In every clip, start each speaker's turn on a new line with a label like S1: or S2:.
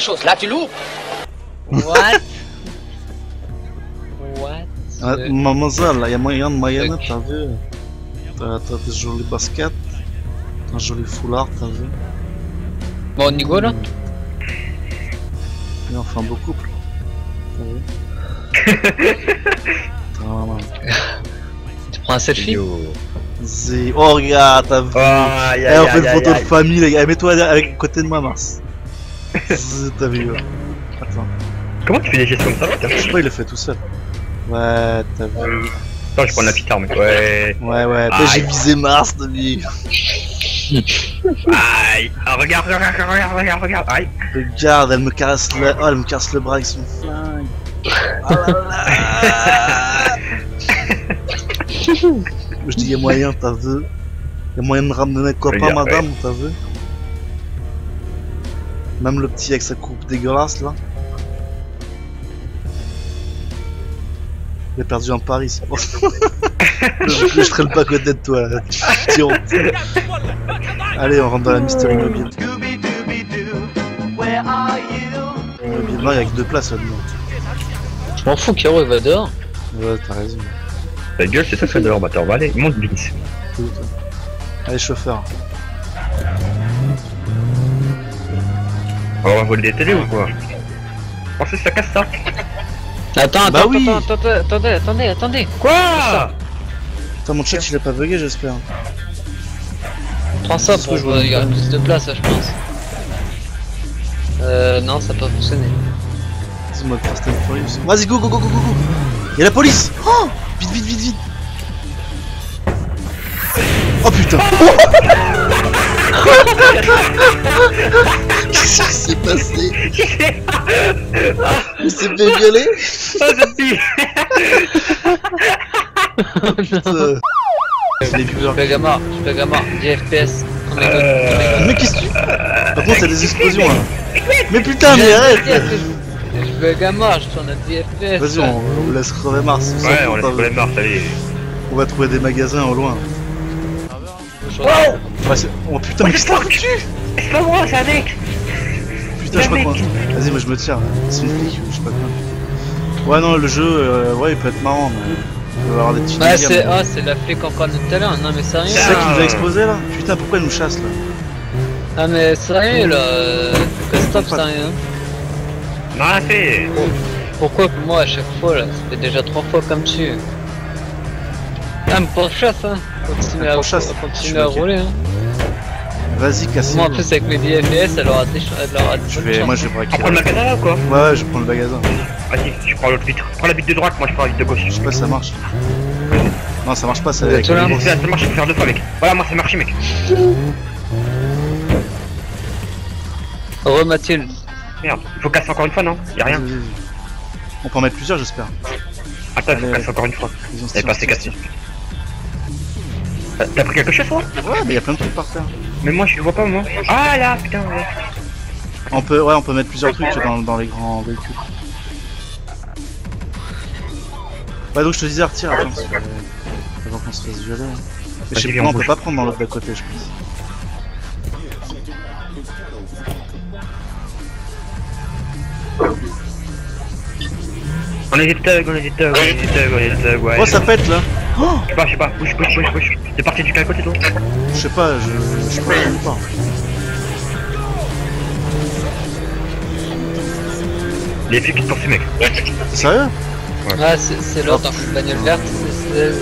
S1: chose. Là, tu loupes.
S2: What? What
S3: Ah, Mademoiselle, il y a moyen de moyenner,
S2: Ok.
S3: t'as vu? T'as des jolis baskets, un joli foulard, t'as vu?
S2: Bon, on y go là
S3: Et enfin beau couple. T'as vu? T'as vraiment-
S2: Tu prends un selfie
S4: Yo.
S3: Oh regarde, t'as vu?
S4: Oh,
S3: Eh, on fait une photo de famille, les gars. Mets-toi avec à côté de moi, Mars. T'as vu ouais. Attends,
S4: Comment tu fais des gestes comme ça putain
S3: je sais pas, il le fait tout seul. Ouais, t'as vu.
S4: Attends, je prends la petite arme. Ouais.
S3: Ouais, ouais, t'as- j'ai visé Mars, Denis.
S4: Aïe. Ah, regarde, regarde, regarde, regarde, regarde. Aïe.
S3: Regarde, elle me caresse le, oh, elle me caresse le bras avec son flingue. Oh là là. Je dis, y'a moyen, t'as vu Y'a moyen de ramener copain,
S4: Regarde,
S3: madame, t'as vu Même le petit avec sa coupe dégueulasse, là. Il a perdu un pari, c'est pour ça. je, je le pas côté de toi, là. Allez, on rentre dans la Mystery Mobile. Mobile, non, il y a que deux places là-dedans.
S2: Je m'en fous, Kiro il va dehors.
S3: Ouais, t'as raison.
S4: Ta gueule, c'est ça, c'est de l'or, bâtard. Va aller, monte Vince.
S3: Allez, chauffeur.
S4: On va voler des télés ou quoi Pensez ça casse ça
S2: Attends,
S3: Bah
S2: attends,
S3: oui.
S2: attends, attends, attendez, attendez, attendez.
S4: Quoi
S3: Putain, mon chat il a pas bugué, j'espère.
S2: Prends ça
S3: C'est
S2: pour
S3: ce que je
S2: jouer, il y aura plus de place, je pense. Euh, non, ça a pas fonctionné.
S3: C'est moi Fast and Furious. Vas-y, go, go, go, go, go, go. Y'a la police Oh Vite, vite, vite, vite Oh putain Qu'est-ce qui s'est passé Il s'est fait violer
S4: Oh,
S3: Je l'ai vu
S2: Je fais gamma, je fais gamma, 10 FPS. Oh my god, oh my god.
S3: Mais qu'est-ce que tu... Par contre, y'a des explosions là. Mais putain, mais arrête
S2: Je fais gamma, je tourne à 10 FPS.
S3: Vas-y, on, laisse crever Mars.
S4: Ouais, on laisse
S3: t'as
S4: les marches, allez.
S3: On va trouver des magasins au loin. C'est- oh putain, mais qu'est-ce que t'as
S4: C'est pas moi, c'est un mec
S3: Putain, je sais pas quoi. Vas-y, moi je me tire. C'est une flic, je sais pas quoi. Ouais, non, le jeu, euh, ouais, il peut être marrant, mais. Il va avoir des petits
S2: Ouais,
S3: dégâts,
S2: c'est
S3: mais-
S2: ah, c'est la flic encore de tout à l'heure. Non, mais sérieux.
S3: C'est ça qui nous a explosé là Putain, pourquoi il nous chasse là
S2: Ah, mais sérieux là. euh, que stop, sérieux.
S4: Non, rien fait
S2: Pourquoi moi à chaque fois là, ça fait déjà trois fois comme tu. Ah, mais pour chasse, hein. Continue à, à
S3: je
S2: continuer
S3: suis
S2: à rouler, hein.
S3: Vas-y, casse
S2: Moi en plus, avec mes 10 FPS, elle aura des elle aura des
S3: Je vais, moi je vais
S4: On
S3: braquer.
S4: prend le magasin là ou quoi
S3: Ouais, ouais, je prends le magasin.
S4: Vas-y, tu prends l'autre vitre. Prends la vitre de droite, moi je prends la vitre de gauche.
S3: Je sais pas si ça marche. Non, ça marche pas, ça
S2: Ouais,
S3: avec
S4: Ça, marche, je peux faire deux fois, mec. Voilà, moi ça marche, mec.
S2: Re Mathilde.
S4: Merde, il faut casser encore une fois, non Y'a rien.
S3: On peut en mettre plusieurs, j'espère.
S4: Attends, il faut
S3: Allez.
S4: casser encore une fois.
S3: Ils ont
S4: pas assez cassée. T'as t'as pris quelque chose, toi
S3: Ouais, mais y a plein de trucs par terre.
S4: Mais moi je le vois pas, moi. Ah là, putain, ouais.
S3: On peut, ouais, on peut mettre plusieurs trucs dans, dans les grands véhicules. Ouais, donc je te disais, retire, attends, parce que, euh, avant qu'on se fasse violer. hein. Mais je sais pas, on peut pas prendre dans l'autre d'à côté, je pense.
S4: On est des thugs, on est des thugs, on est des thugs, on est des thugs, ouais.
S3: Oh, ça pète là? Oh
S4: Je sais pas, je sais pas, bouge, bouge, bouge, bouge. T'es parti du quel côté, toi
S3: Je sais pas, je, je sais pas, je sais pas.
S4: Les flics qui te poursuivent, mec.
S3: T'es sérieux
S2: Ah, c'est c'est l'autre en bagnole verte. c'est-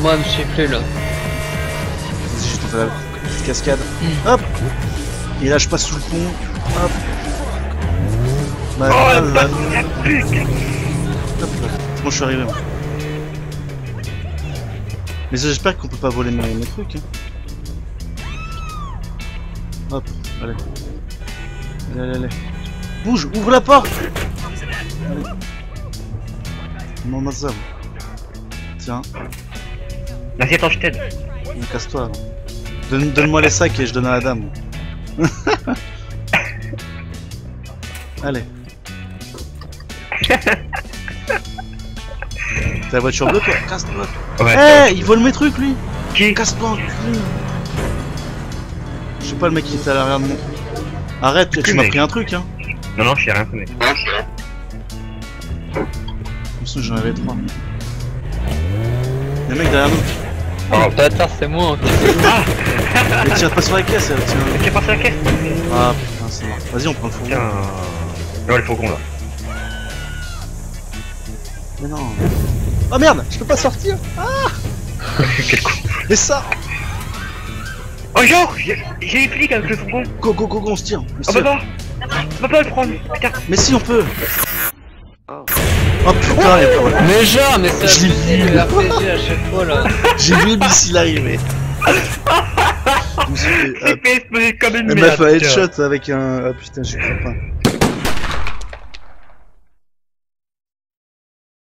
S2: Moi, je me suis plus là.
S3: Vas-y, j'ai tenté la petite cascade. Hop Il lâche pas sous le pont. Hop Bah,
S4: Oh,
S3: là,
S4: la
S3: là,
S4: passe, la pute
S3: hop là. Moi je suis arrivé. moi. Mais j'espère qu'on peut pas voler mes, mes trucs. Hein. Hop, allez. Allez, allez, allez. Bouge, ouvre la porte Allez. Non, Mazza. Tiens,
S4: Vas-y, attends, je t'aide.
S3: casse-toi. Donne- Donne-moi les sacs et je donne à la dame. Allez. T'as la voiture bleue toi Casse-toi
S4: Ouais.
S3: Eh, il vole mes trucs lui
S4: Qui
S3: Casse-toi Je sais pas le mec qui était à l'arrière de mon truc. Arrête, tu m'as pris un truc, hein.
S4: Non, non, j'ai rien pris, mec.
S3: Comme ça, j'en avais trois. Y'a un mec derrière nous.
S2: Oh, bâtard, c'est moi.
S3: Mais tire pas sur la caisse, elle tient.
S4: Tiens, passe la caisse.
S3: Ah putain, c'est mort. Vas-y, on prend le fourgon.
S4: Tiens. Non, les faucons là.
S3: Mais non. Oh merde, je peux pas sortir.
S4: Quel con.
S3: Mais ça
S4: Oh, genre, j'ai j'ai les flics avec le fourgon.
S3: Go, go, go, go, on se tire. On se
S4: Oh, bah. On va pas le prendre. Putain.
S3: Mais si, on peut. Oh putain, y'a pas
S2: Mais genre, mais
S3: l'ai
S2: abusé
S3: vu.
S2: à chaque fois là.
S3: J'ai vu le missile arriver. Je me suis fait.
S4: J'ai fait exploser comme une merde.
S3: m'a fait headshot avec un. Ah putain, crois pas.